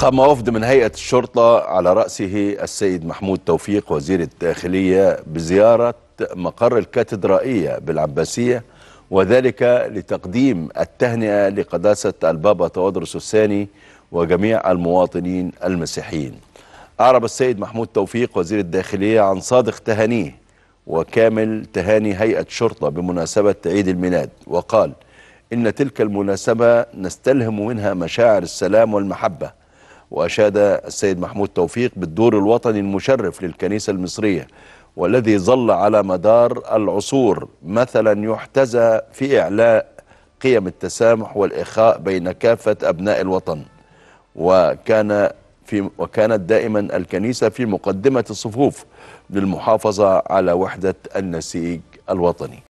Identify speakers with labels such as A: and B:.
A: قام وفد من هيئة الشرطة على رأسه السيد محمود توفيق وزير الداخلية بزيارة مقر الكاتدرائية بالعباسية وذلك لتقديم التهنئة لقداسة البابا تودرس الثاني وجميع المواطنين المسيحيين. أعرب السيد محمود توفيق وزير الداخلية عن صادق تهانيه وكامل تهاني هيئة الشرطة بمناسبة عيد الميلاد وقال إن تلك المناسبة نستلهم منها مشاعر السلام والمحبة وأشاد السيد محمود توفيق بالدور الوطني المشرف للكنيسة المصرية والذي ظل على مدار العصور مثلا يحتذى في إعلاء قيم التسامح والإخاء بين كافة أبناء الوطن. وكان في وكانت دائما الكنيسة في مقدمة الصفوف للمحافظة على وحدة النسيج الوطني.